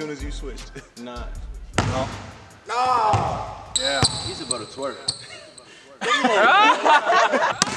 As soon as you switched. Nah. No. Yeah. He's about to twerk.